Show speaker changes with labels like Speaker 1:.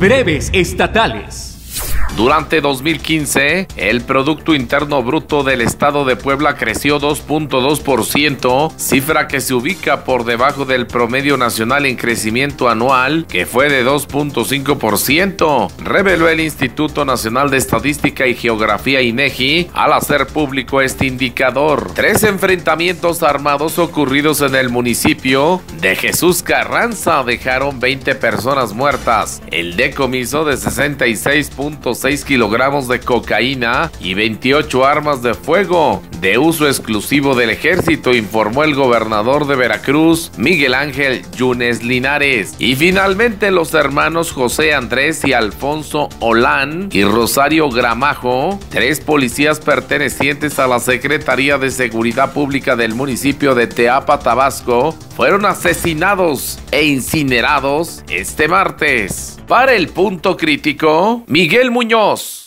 Speaker 1: Breves estatales.
Speaker 2: Durante 2015, el Producto Interno Bruto del Estado de Puebla creció 2.2%, cifra que se ubica por debajo del promedio nacional en crecimiento anual, que fue de 2.5%, reveló el Instituto Nacional de Estadística y Geografía INEGI al hacer público este indicador. Tres enfrentamientos armados ocurridos en el municipio de Jesús Carranza dejaron 20 personas muertas. El decomiso de 66.6 kilogramos de cocaína y 28 armas de fuego de uso exclusivo del ejército, informó el gobernador de Veracruz, Miguel Ángel Yunes Linares. Y finalmente los hermanos José Andrés y Alfonso Olán y Rosario Gramajo, tres policías pertenecientes a la Secretaría de Seguridad Pública del municipio de Teapa, Tabasco, fueron asesinados e incinerados este martes. Para el punto crítico, Miguel Muñoz.